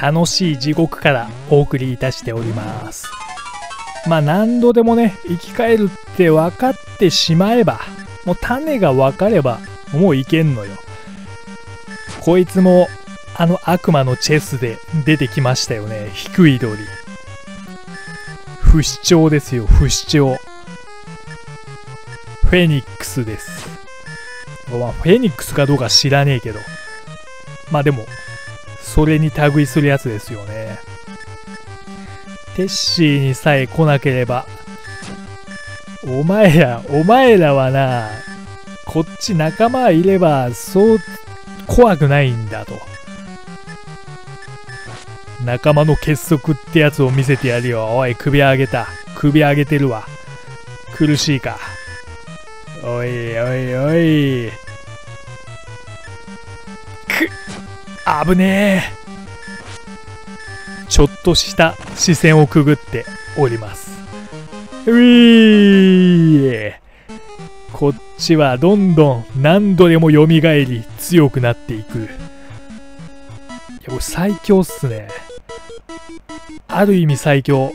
楽しい地獄からお送りいたしております。まあ何度でもね生き返るって分かってしまえばもう種が分かればもういけんのよ。こいつもあの悪魔のチェスで出てきましたよね。低い鳥不死鳥ですよ不死鳥。フェニックスです。フェニックスかどうか知らねえけど。まあでもそれに類するやつですよね。テッシーにさえ来なければお前らお前らはなこっち仲間いればそう怖くないんだと。仲間の結束ってやつを見せてやるよ。おい首上げた。首上げてるわ。苦しいか。おいおいおい。危ねえ。ちょっとした視線をくぐっております。うぃーこっちはどんどん何度でも蘇り強くなっていく。いやこれ最強っすね。ある意味最強。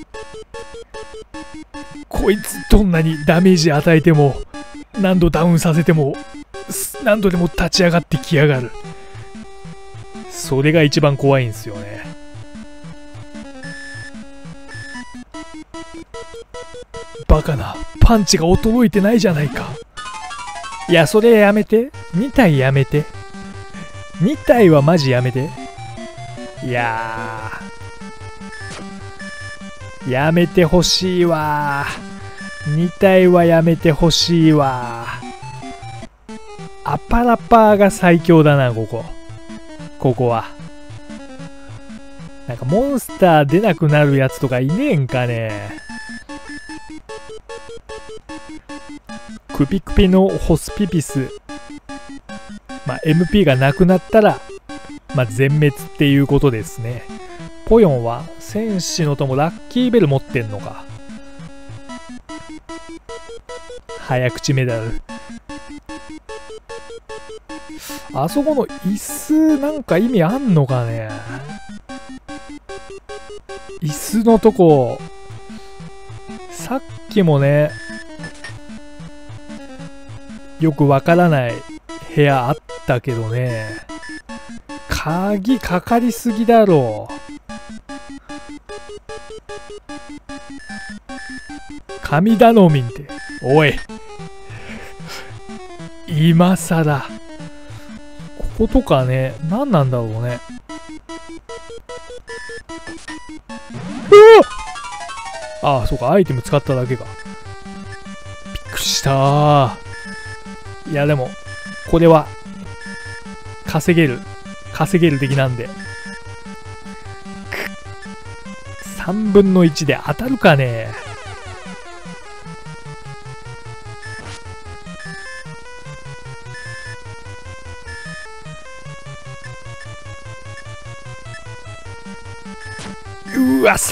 こいつどんなにダメージ与えても何度ダウンさせても何度でも立ち上がってきやがる。それが一番怖いんですよね。バカなパンチが衰えてないじゃないか。いやそれやめて。2体やめて。2体はマジやめて。いやー。やめてほしいわ。2体はやめてほしいわ。アパラパーが最強だなここ。ここは。なんかモンスター出なくなるやつとかいねえんかね。クピクピのホスピピス。まあ MP がなくなったらまあ全滅っていうことですね。ポヨンは戦士の友ラッキーベル持ってんのか。早口メダル。あそこの椅子なんか意味あんのかね？椅子のとこ。さっきもねよくわからない部屋あったけどね。鍵かかりすぎだろう。神頼みんって。おい。今さらこことかね何なんだろうね。うわああそうかアイテム使っただけか。びっくりしたいやでもこれは稼げる稼げる的なんで。3分の1で当たるかね。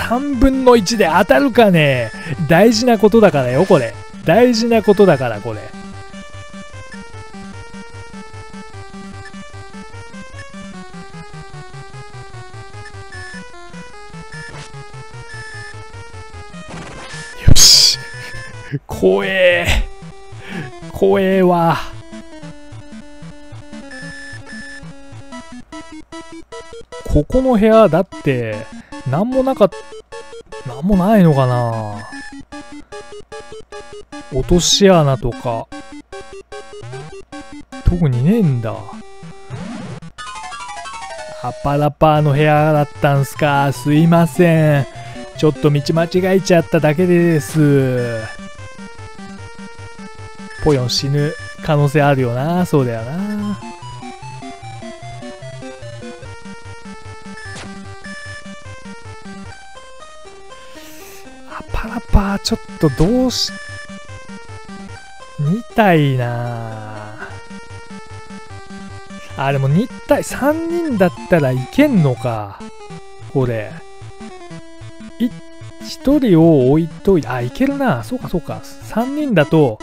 3分の1で当たるかね大事なことだからよ、これ。大事なことだから、これ。よし。怖え。怖えわ。ここの部屋だって、なんもなかっ、なんもないのかな落とし穴とか、特にねえんだ。アパラパーの部屋だったんすか。すいません。ちょっと道間違えちゃっただけです。ポヨン死ぬ可能性あるよな。そうだよな。パラパーちょっとどうし、2体なあ、でも2体、3人だったらいけんのか。これ。い、1人を置いといて、あ、いけるな。そうかそうか。3人だと、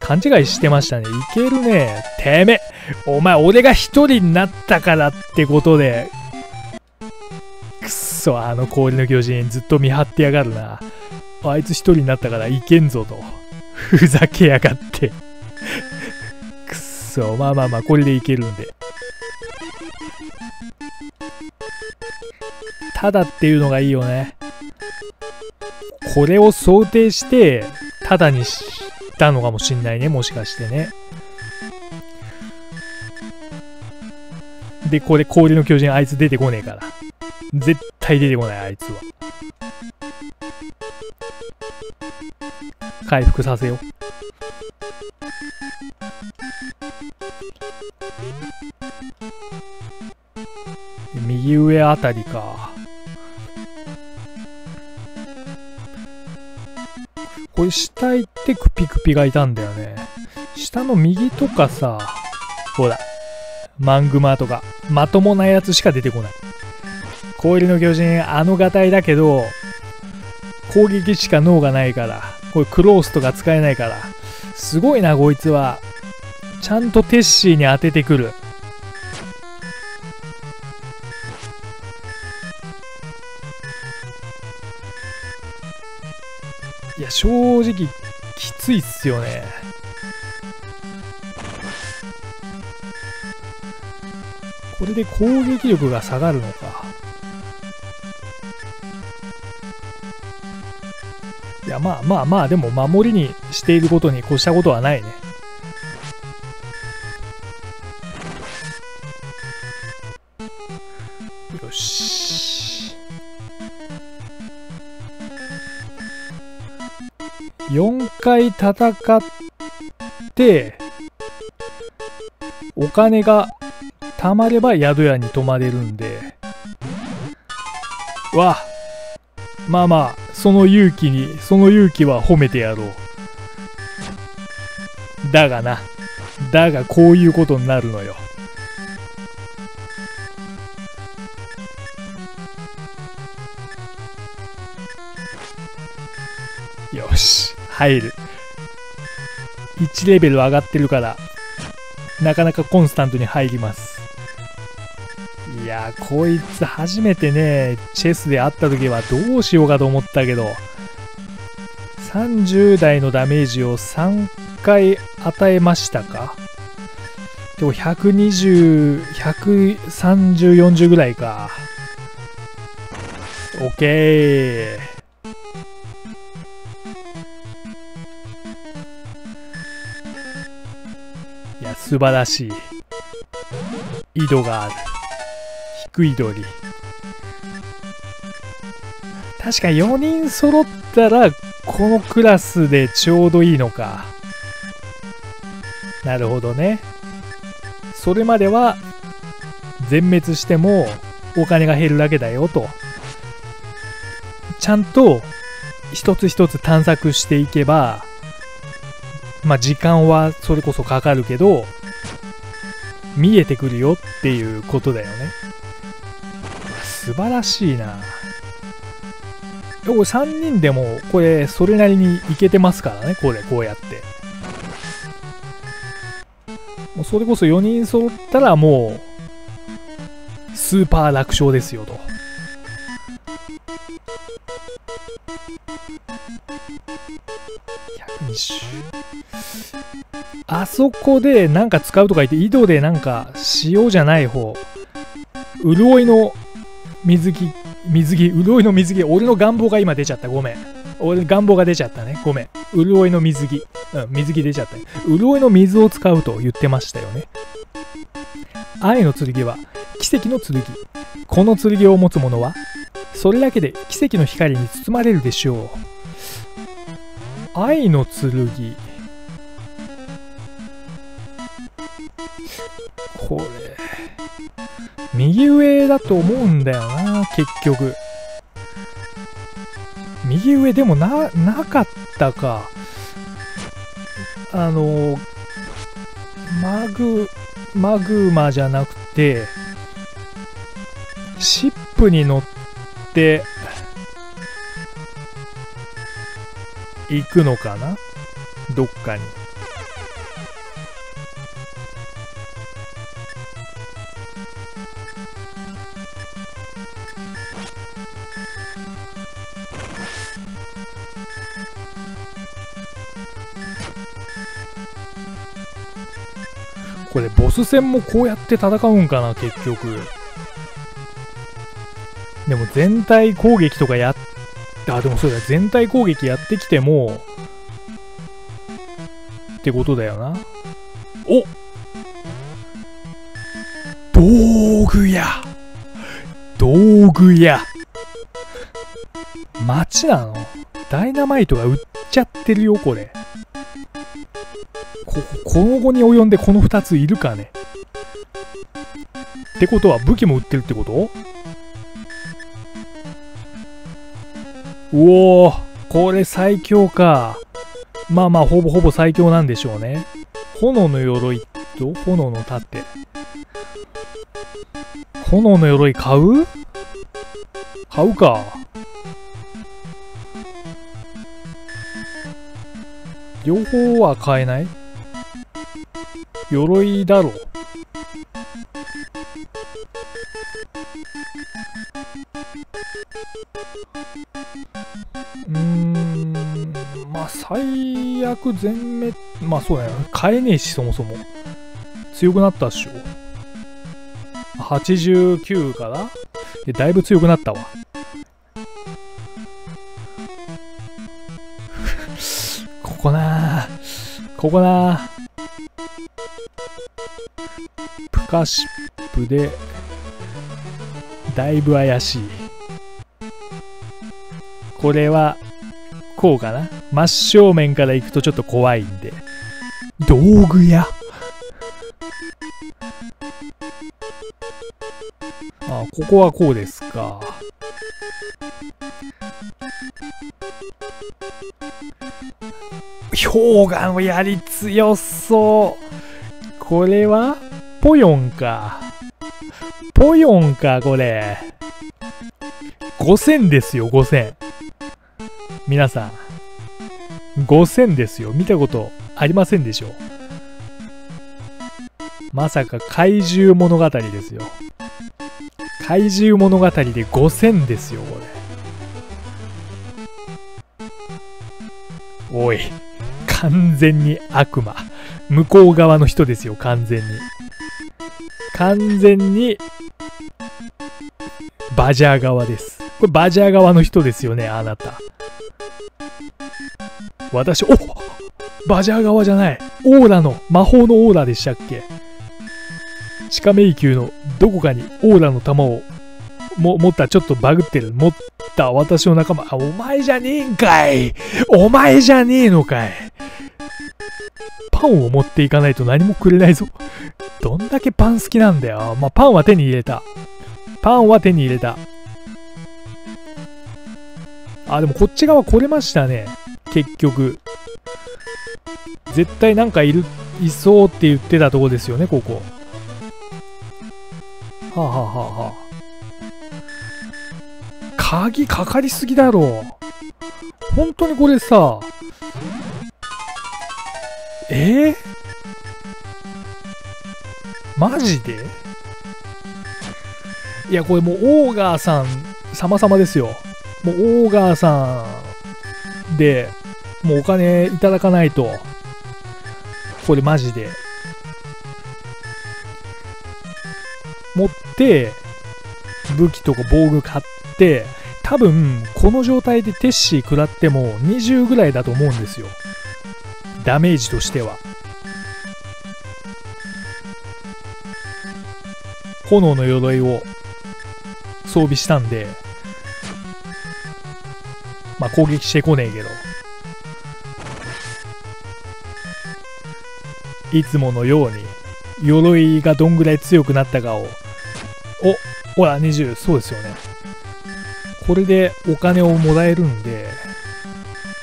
勘違いしてましたね。いけるね。てめえ、お前、俺が1人になったからってことで、そあの氷の巨人ずっと見張ってやがるな。あいつ一人になったからいけんぞと。ふざけやがって。くっそ。まあまあまあこれでいけるんで。ただっていうのがいいよね。これを想定してただにしたのかもしんないねもしかしてね。で、これ氷の巨人あいつ出てこねえから。絶対出てこない、あいつは。回復させよう。右上あたりか。これ下行ってクピクピがいたんだよね。下の右とかさ、ほら、マングマとか、まともなやつしか出てこない。氷の巨人、あのがたいだけど、攻撃しか脳がないから、これクロースとか使えないから、すごいな、こいつは。ちゃんとテッシーに当ててくる。いや、正直、きついっすよね。これで攻撃力が下がるのか。や、まあまあまあ、でも守りにしていることに越したことはないね。よし。4回戦って、お金が貯まれば宿屋に泊まれるんで。わっまあまあ、その勇気に、その勇気は褒めてやろう。だがな。だがこういうことになるのよ。よし、入る。1レベル上がってるから、なかなかコンスタントに入ります。こいつ初めてね、チェスで会った時はどうしようかと思ったけど、30代のダメージを3回与えましたか？でも120、130、40ぐらいか。オッケー。いや、素晴らしい。井戸がある。低い鳥。確か4人揃ったら、このクラスでちょうどいいのか。なるほどね。それまでは、全滅してもお金が減るだけだよと。ちゃんと一つ一つ探索していけば、まあ時間はそれこそかかるけど、見えてくるよっていうことだよね。素晴らしいな。これ3人でも、これ、それなりにいけてますからね、これ、こうやって。もうそれこそ4人揃ったらもう、スーパー楽勝ですよと。120あそこでなんか使うとか言って、井戸でなんか塩じゃない方、潤いの水着、水着、潤いの水着、俺の願望が今出ちゃった。ごめん。俺願望が出ちゃったね。ごめん。潤いの水着。うん、水着出ちゃった、潤いの水を使うと言ってましたよね。愛の剣は奇跡の剣。この剣を持つ者は、それだけで奇跡の光に包まれるでしょう。愛の剣。これ。右上だと思うんだよな、結局。右上でもな、なかったか。あの、マグ、マグマじゃなくて、シップに乗って、行くのかな？どっかに。これボス戦もこうやって戦うんかな結局。でも全体攻撃とかやっあでもそうだ全体攻撃やってきてもってことだよな。お道具屋。道具屋。街なの。ダイナマイトが売っちゃってるよこれ。ここの後に及んでこの2ついるかね？ってことは武器も売ってるってこと？うおこれ最強か。まあまあほぼほぼ最強なんでしょうね。炎の鎧と炎の盾。炎の鎧買う？買うか。両方は買えない？鎧だろ。うん。まあ最悪全滅。まあそうだよ。買えねえしそもそも。強くなったっしょ。89からだいぶ強くなったわ。ここなここなプカシップでだいぶ怪しい。これはこうかな？真正面から行くとちょっと怖いんで。道具屋。あここはこうですか。氷河の槍強そう。これはポヨンか。ポヨンかこれ。5000ですよ5000皆さん。5000ですよ。見たことありませんでしょう。まさか怪獣物語ですよ。怪獣物語で5000ですよこれ。おい完全に悪魔。向こう側の人ですよ完全に。完全にバジャー側です。これバジャー側の人ですよねあなた。私おバジャー側じゃない。オーラの魔法のオーラでしたっけ？地下迷宮のどこかにオーラの玉をも持ったちょっとバグってる持った私の仲間。あお前じゃねえんかい。お前じゃねえのかい。パンを持っていかないと何もくれないぞ。どんだけパン好きなんだよ。まあパンは手に入れた。パンは手に入れた。あでもこっち側来れましたね。結局。絶対なんかいるいそうって言ってたとこですよねここ。はあ、ははは、鍵かかりすぎだろ。本当にこれさ。え？ー、マジで？いやこれもうオーガーさん様々ですよ。もうオーガーさんでもうお金いただかないと。これマジで。武器とか防具買って多分この状態でテッシー食らっても20ぐらいだと思うんですよ。ダメージとしては。炎の鎧を装備したんでまあ攻撃してこねえけど。いつものように鎧がどんぐらい強くなったかをおほら20そうですよね。これでお金をもらえるんで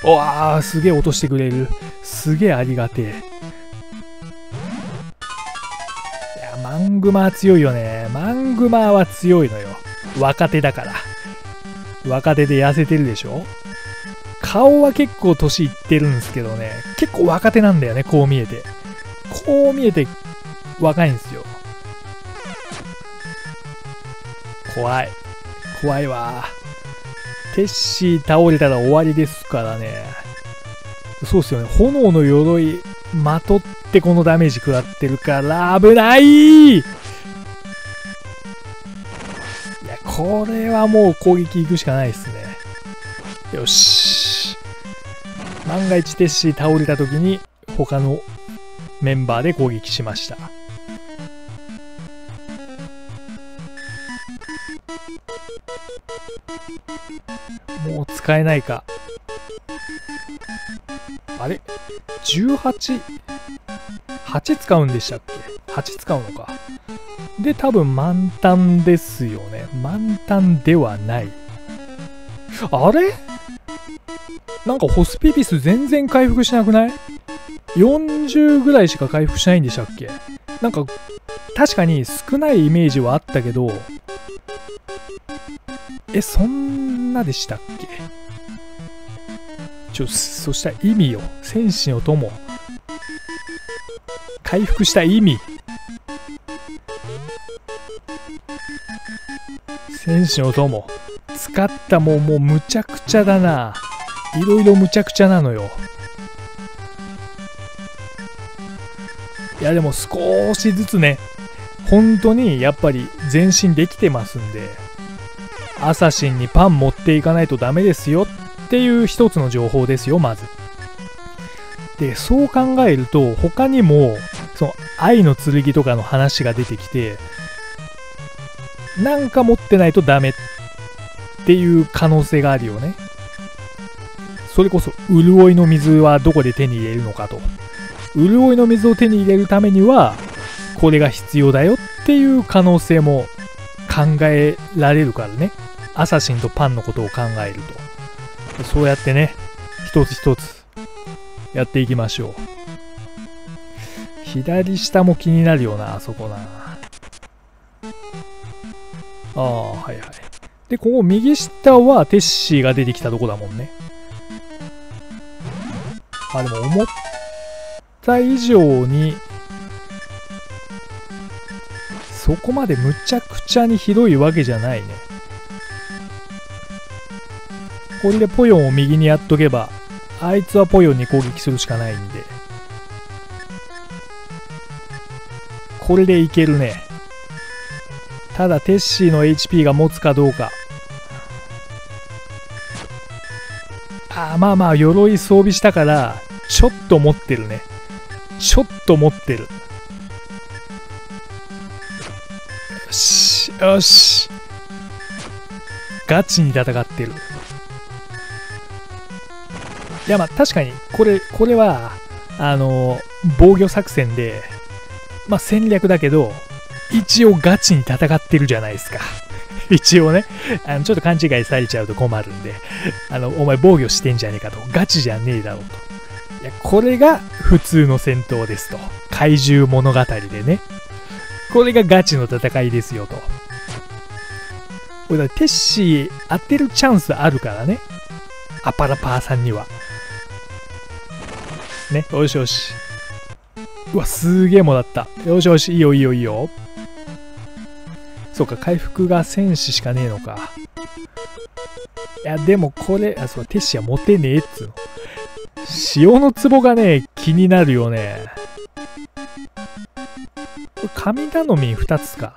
うわーすげえ落としてくれる。すげえありがてえ。いやマングマは強いよね。マングマーは強いのよ。若手だから。若手で痩せてるでしょ。顔は結構年いってるんですけどね。結構若手なんだよねこう見えて。こう見えて若いんですよ。怖い怖いわテッシー倒れたら終わりですからねそうっすよね炎の鎧まとってこのダメージ食らってるから危ないいや、これはもう攻撃行くしかないですね。よし。万が一テッシー倒れた時に他のメンバーで攻撃しました。もう使えないか。あれ ?18?8 使うんでしたっけ ?8 使うのか。で、多分満タンですよね。満タンではない。あれ？なんかホスピビス全然回復しなくない ?40 ぐらいしか回復しないんでしたっけ？なんか確かに少ないイメージはあったけど、え、そんなでしたっけ？ちょ、そしたら意味よ。戦士の友。回復した意味。戦士の友。使ったもんもうむちゃくちゃだな。いろいろむちゃくちゃなのよ。いやでも少しずつね、本当にやっぱり前進できてますんで、アサシンにパン持っていかないとダメですよっていう一つの情報ですよ、まず。で、そう考えると、他にも、その愛の剣とかの話が出てきて、なんか持ってないとダメっていう可能性があるよね。それこそ、潤いの水はどこで手に入れるのかと。潤いの水を手に入れるためには、これが必要だよっていう可能性も考えられるからね。アサシンとパンのことを考えると。そうやってね、一つ一つやっていきましょう。左下も気になるよな、あそこな。ああ、はいはい。で、ここ右下はテッシーが出てきたとこだもんね。あ、でも思った以上に、そこまでむちゃくちゃにひどいわけじゃないね。これでポヨンを右にやっとけば、あいつはポヨンに攻撃するしかないんで。これでいけるね。ただ、テッシーの HP が持つかどうか。あまあまあ、鎧装備したから、ちょっと持ってるね。ちょっと持ってる。し、よし。ガチに戦ってる。いや、まあ確かに、これ、これは、あの、防御作戦で、まあ戦略だけど、一応ガチに戦ってるじゃないですか。一応ね、あのちょっと勘違いされちゃうと困るんで、あの、お前防御してんじゃねえかと、ガチじゃねえだろうと。いや、これが普通の戦闘ですと。怪獣物語でね。これがガチの戦いですよと。これだ、テッシー当てるチャンスあるからね。アパラパーさんには。ね、よしよし。うわ、すげえもらった。よしよし、いいよいいよいいよ。そうか、回復が戦士しかねえのか。いや、でもこれ、あ、そう、テッシーは持てねえっつうの。塩の壺がね、気になるよね。神頼み2つか。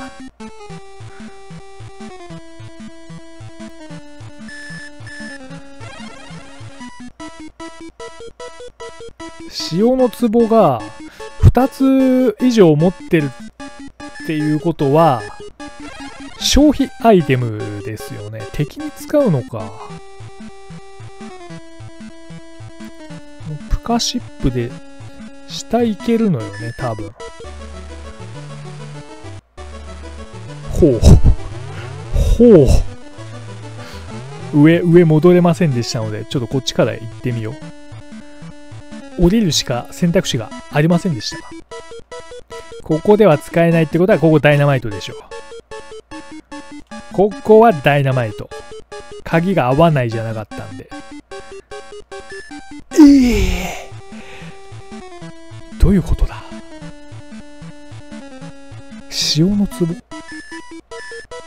塩の壺が2つ以上持ってるっていうことは、消費アイテムですよね。敵に使うのか。プカシップで下行けるのよね、多分。ほう。ほう。上、上戻れませんでしたので、ちょっとこっちから行ってみよう。降りるしか選択肢がありませんでした。ここでは使えないってことは、ここダイナマイトでしょう。ここはダイナマイト。鍵が合わないじゃなかったんで。ええー、どういうことだ？塩の壺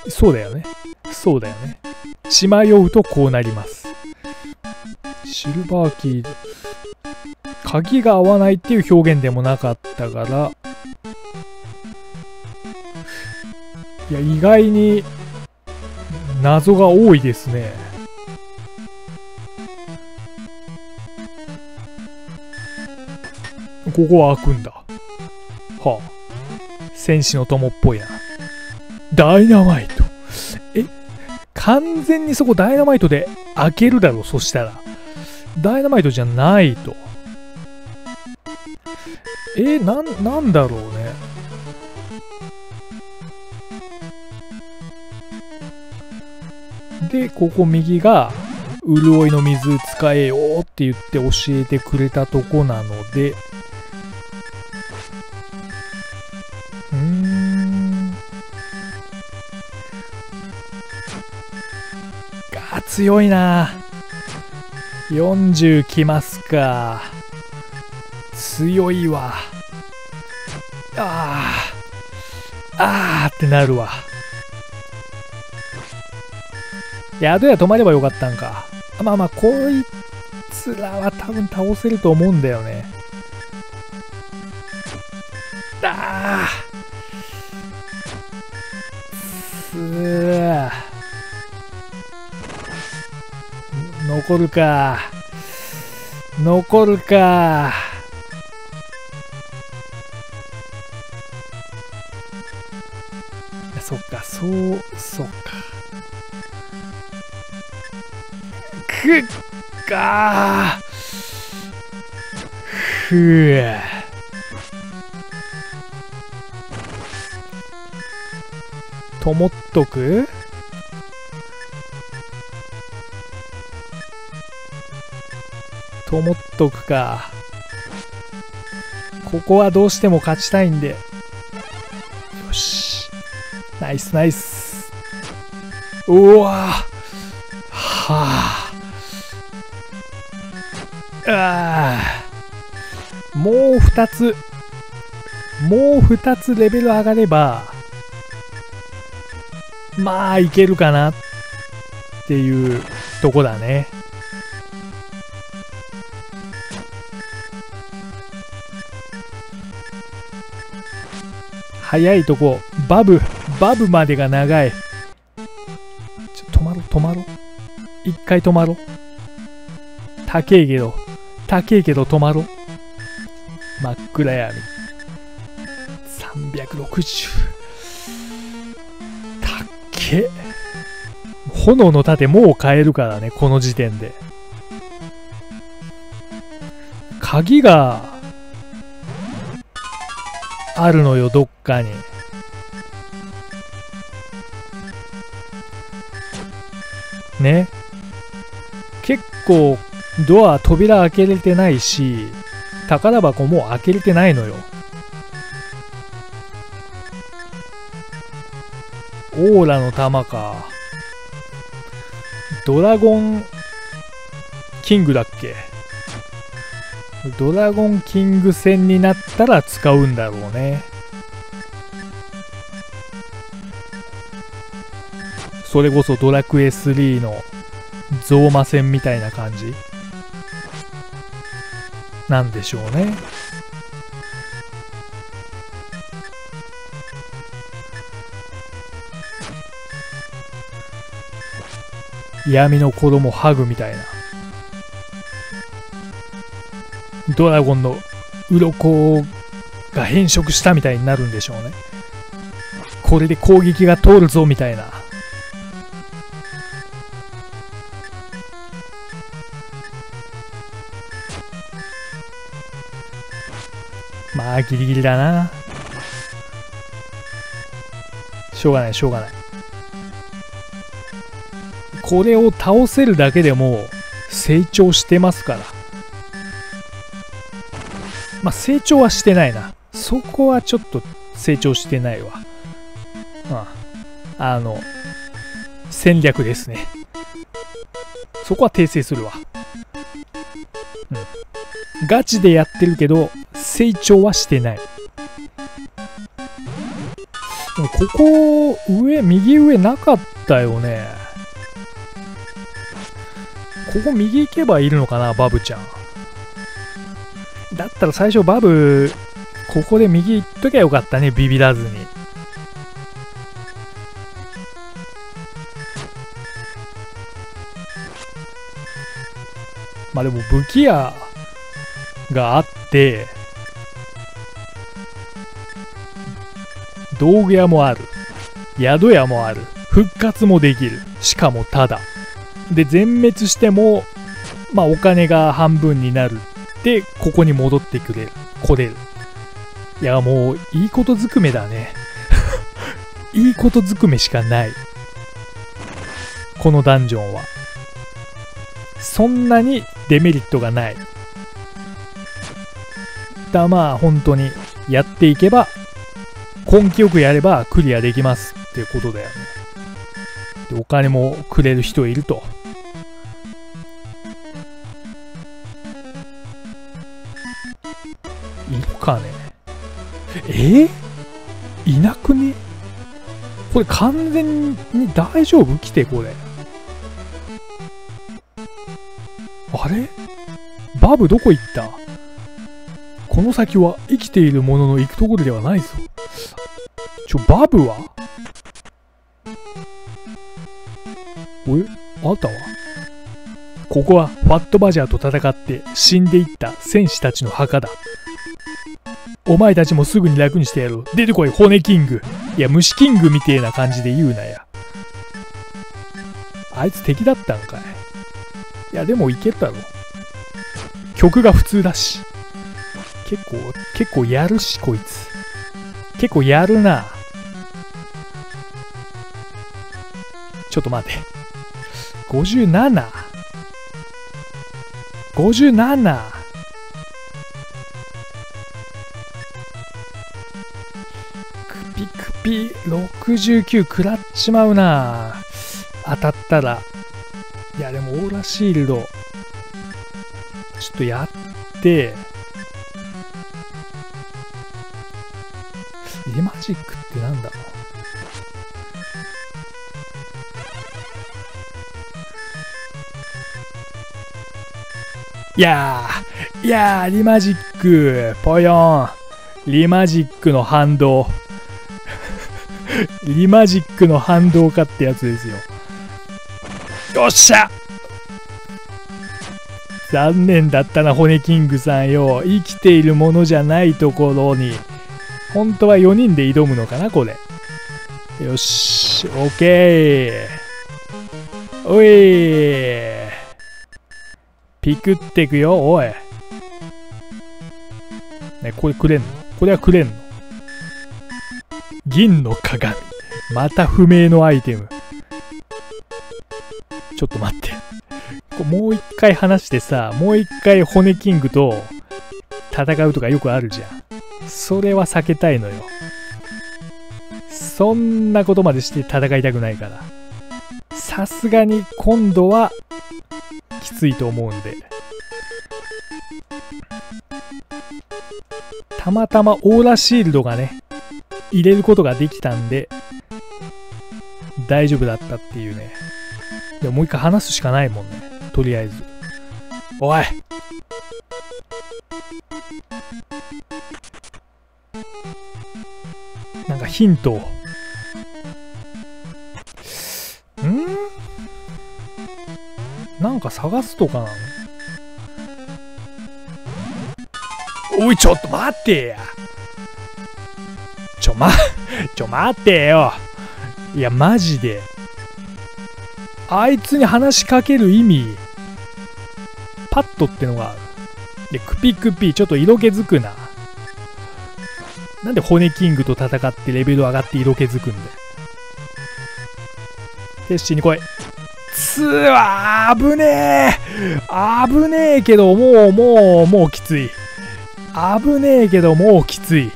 そうだよね。そうだよね。血迷うとこうなります。シルバーキー鍵が合わないっていう表現でもなかったから。いや意外に謎が多いですね。ここは開くんだ。はあ。戦士の友っぽいな。ダイナマイト。完全にそこダイナマイトで開けるだろうそしたら。ダイナマイトじゃないと。えななんだろうね。でここ右が潤いの水使えよって言って教えてくれたとこなので強いな。40きますか。強いわ。あー。あーってなるわ。宿屋泊まればよかったんか。まあまあこいつらは多分倒せると思うんだよね。あー。すー。残るか。残るか。そっかそうそっか。くっか。ふぅ。ともっとく？と思っとくか。ここはどうしても勝ちたいんで。よし。ナイスナイス。うわはあ。ああ。もう二つ。もう二つレベル上がれば、まあいけるかなっていうとこだね。早いとこ、バブ、バブまでが長い。ちょ、止まろ、止まろ。一回止まろ。高えけど、高えけど止まろ。真っ暗闇。360。たっけ。炎の盾もう変えるからね、この時点で。鍵が、あるのよ、どっかに。ね。結構、ドア、扉開けれてないし、宝箱も開けれてないのよ。オーラの玉か。ドラゴン、キングだっけ？ドラゴンキング戦になったら使うんだろうね。それこそドラクエ3のゾーマ戦みたいな感じなんでしょうね。闇の子供ハグみたいな。ドラゴンの鱗が変色したみたいになるんでしょうね。これで攻撃が通るぞみたいな。まあギリギリだな。しょうがないしょうがない。これを倒せるだけでも成長してますから。まあ、成長はしてないな。そこはちょっと成長してないわ。うん。あの、戦略ですね。そこは訂正するわ。うん。ガチでやってるけど、成長はしてない。ここ、上、右上なかったよね。ここ右行けばいるのかな、バブちゃん。だったら最初バブ、ここで右行っときゃよかったね、ビビらずに。まあでも武器屋があって、道具屋もある。宿屋もある。復活もできる。しかもただ。で、全滅しても、まあお金が半分になる。で、ここに戻ってくれる。来れる。いや、もう、いいことずくめだね。いいことずくめしかない。このダンジョンは。そんなにデメリットがない。だまあ本当にやっていけば根気よくやればクリアできますってことだよね。でお金もくれる人いると。かねえ？ー、いなくね？これ完全に大丈夫？来てこれ。あれ？バブどこ行った？この先は生きているものの行くところではないぞ。ちょ、バブは？え？あったわ。ここはファットバジャーと戦って死んでいった戦士たちの墓だ。お前たちもすぐに楽にしてやろう。出てこい、骨キング。いや、虫キングみてえな感じで言うなや。あいつ敵だったんかい。いや、でもいけたろ。曲が普通だし。結構、結構やるし、こいつ。結構やるな。ちょっと待って。57。57。69食らっちまうな。当たったら。いや、でもオーラシールド。ちょっとやって、リマジックってなんだ？ろういやー、いやー、リマジック、ぽよん。リマジックの反動。リマジックの反動かってやつですよ。よっしゃ残念だったな、骨キングさんよ。生きているものじゃないところに、本当は4人で挑むのかな、これ。よし、オッケー。おいピクってくよ、おい。ね、これくれんの？これはくれんの？銀の鏡。また不明のアイテム。ちょっと待って。もう一回話してさ、もう一回骨キングと戦うとかよくあるじゃん。それは避けたいのよ。そんなことまでして戦いたくないから。さすがに今度はきついと思うんで。たまたまオーラシールドがね、入れることができたんで、大丈夫だったっていうね。でももう一回話すしかないもんね。とりあえず。おいなんかヒントんなんか探すとかなの？おい、ちょっと待ってや。ちょ、ま、ちょ、待ってよ。いや、マジで。あいつに話しかける意味、パットってのがある。で、クピクピ、ちょっと色気づくな。なんで骨キングと戦ってレベル上がって色気づくんだよ。テッシーに来い。つわー、危ねえ危ねえけど、もう、もう、もうきつい。危ねえけど、もうきつい。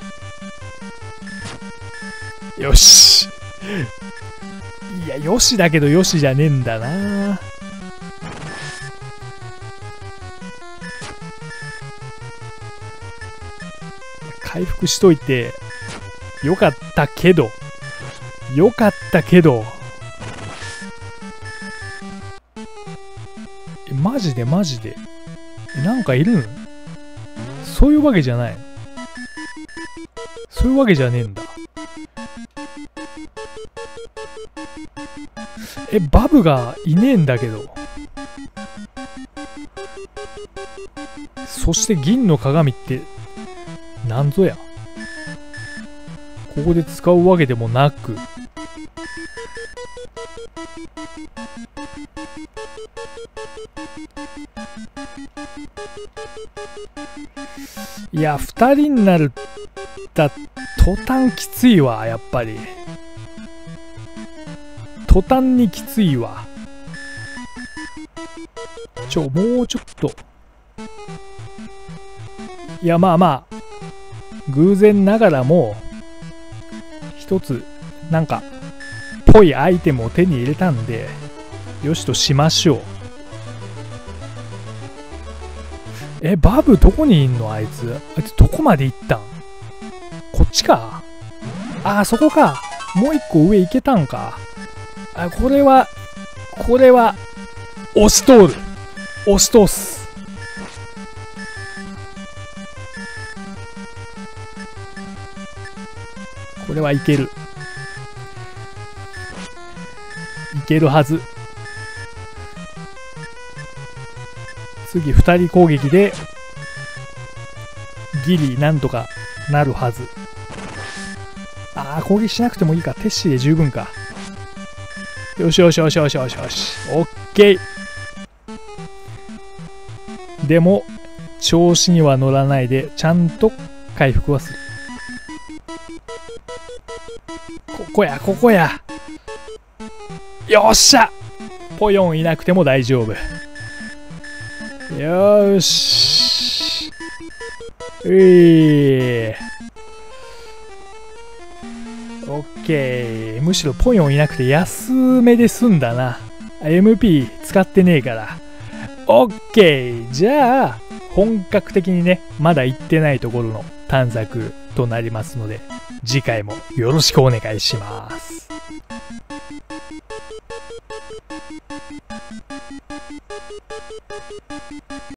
よし。いや、よしだけどよしじゃねえんだな。回復しといて、よかったけど、よかったけど、え、マジでマジで。なんかいるんそういうわけじゃないそういうわけじゃねえんだ。えバブがいねえんだけど。そして銀の鏡ってなんぞや。ここで使うわけでもなく。いや2人になるった途端きついわやっぱり。途端にきついわ。ちょもうちょっと。いやまあまあ偶然ながらも一つなんかぽいアイテムを手に入れたんでよしとしましょう。えバブどこにいんの？あいつ。あいつどこまで行ったん？こっちか？あそこか。もう一個上行けたんか。あこれはこれは押し通る。押し通す。これはいける。いけるはず。次2人攻撃でギリなんとかなるはず。ああ攻撃しなくてもいいか。テッシーで十分か。よしよしよしよしよしよし。オッケー。でも調子には乗らないでちゃんと回復はする。ここやここや。よっしゃ。ポヨンいなくても大丈夫。よし。うい。オッケー。むしろポヨンいなくて安めで済んだな。MP 使ってねえから。オッケー。じゃあ本格的にねまだ行ってないところの探索となりますので。次回もよろしくお願いします。